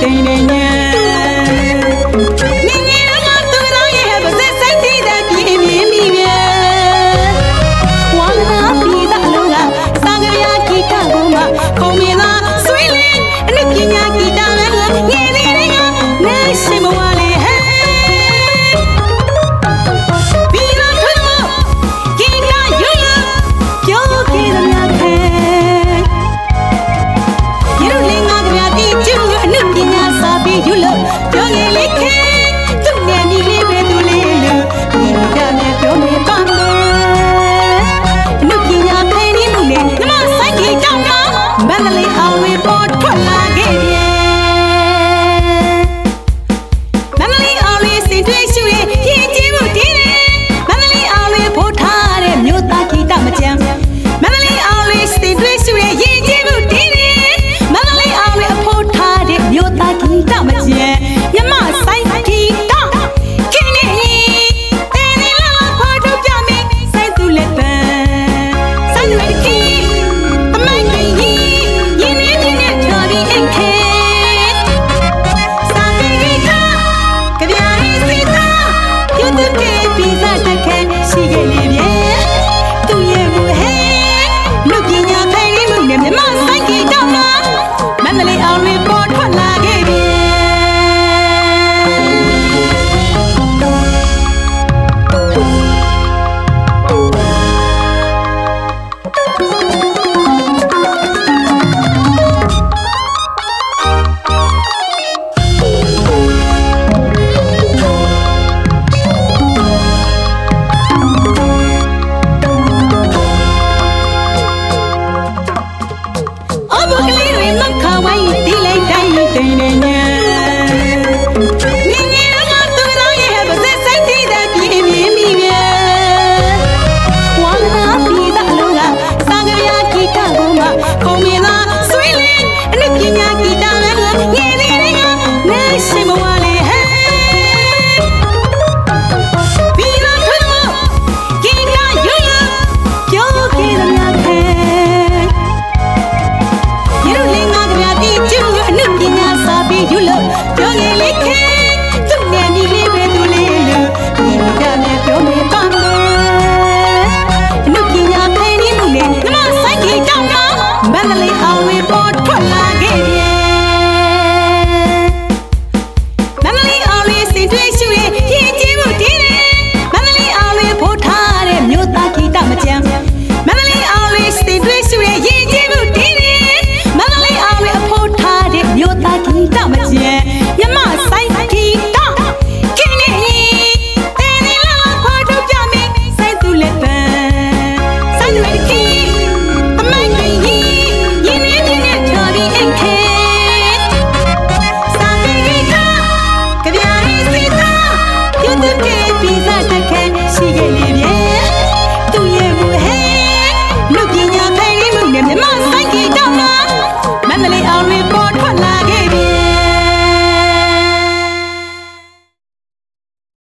Ding ding. You'll जगे लिखे number.